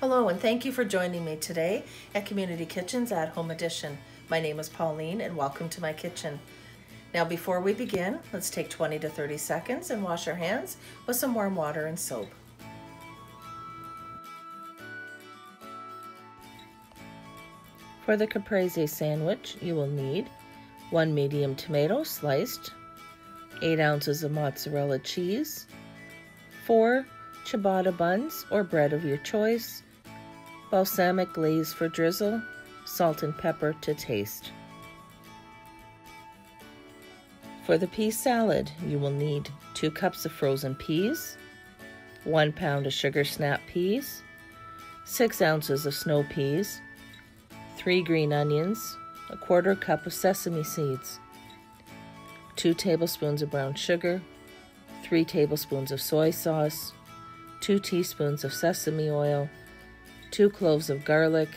Hello, and thank you for joining me today at Community Kitchens at Home Edition. My name is Pauline, and welcome to my kitchen. Now, before we begin, let's take 20 to 30 seconds and wash our hands with some warm water and soap. For the caprese sandwich, you will need one medium tomato sliced, 8 ounces of mozzarella cheese, 4 ciabatta buns or bread of your choice, balsamic glaze for drizzle, salt and pepper to taste. For the pea salad, you will need 2 cups of frozen peas, 1 pound of sugar snap peas, 6 ounces of snow peas, 3 green onions, a quarter cup of sesame seeds, 2 tablespoons of brown sugar, 3 tablespoons of soy sauce, 2 teaspoons of sesame oil, 2 cloves of garlic,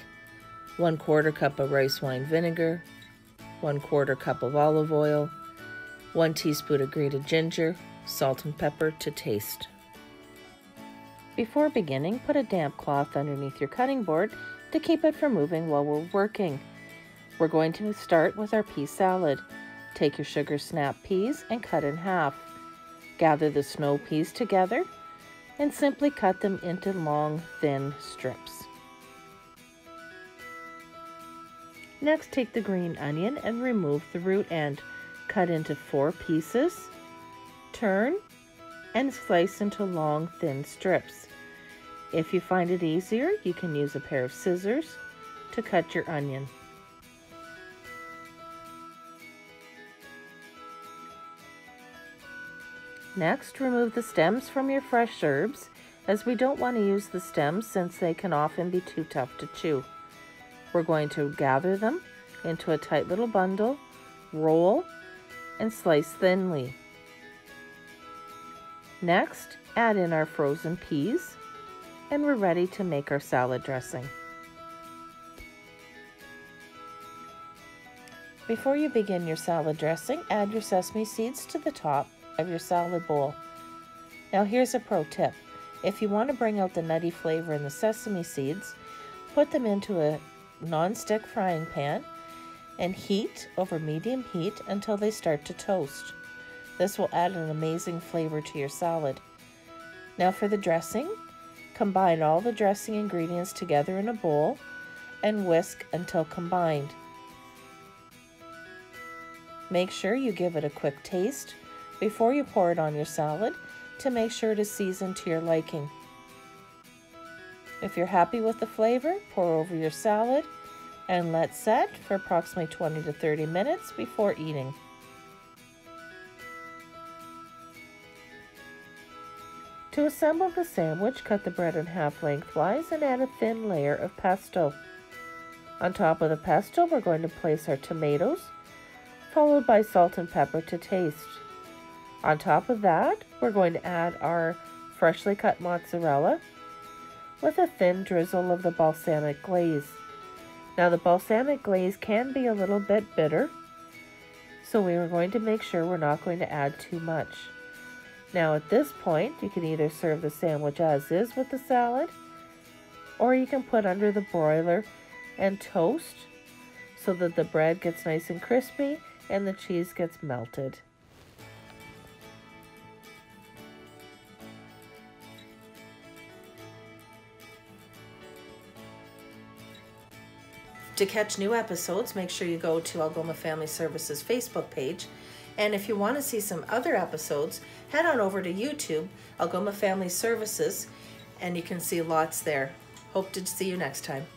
1 quarter cup of rice wine vinegar, 1 quarter cup of olive oil, 1 teaspoon of grated ginger, salt and pepper to taste. Before beginning, put a damp cloth underneath your cutting board to keep it from moving while we're working. We're going to start with our pea salad. Take your sugar snap peas and cut in half. Gather the snow peas together and simply cut them into long, thin strips. Next, take the green onion and remove the root end. Cut into four pieces, turn, and slice into long, thin strips. If you find it easier, you can use a pair of scissors to cut your onion. Next, remove the stems from your fresh herbs as we don't want to use the stems since they can often be too tough to chew. We're going to gather them into a tight little bundle, roll, and slice thinly. Next, add in our frozen peas, and we're ready to make our salad dressing. Before you begin your salad dressing, add your sesame seeds to the top of your salad bowl. Now here's a pro tip. If you want to bring out the nutty flavor in the sesame seeds, put them into a non-stick frying pan and heat over medium heat until they start to toast. This will add an amazing flavor to your salad. Now for the dressing, combine all the dressing ingredients together in a bowl and whisk until combined. Make sure you give it a quick taste before you pour it on your salad to make sure to season to your liking. If you're happy with the flavor, pour over your salad and let set for approximately 20 to 30 minutes before eating. To assemble the sandwich, cut the bread in half lengthwise and add a thin layer of pesto. On top of the pesto, we're going to place our tomatoes, followed by salt and pepper to taste. On top of that, we're going to add our freshly cut mozzarella with a thin drizzle of the balsamic glaze. Now the balsamic glaze can be a little bit bitter, so we are going to make sure we're not going to add too much. Now at this point, you can either serve the sandwich as is with the salad, or you can put under the broiler and toast so that the bread gets nice and crispy and the cheese gets melted. To catch new episodes, make sure you go to Algoma Family Services Facebook page. And if you want to see some other episodes, head on over to YouTube, Algoma Family Services, and you can see lots there. Hope to see you next time.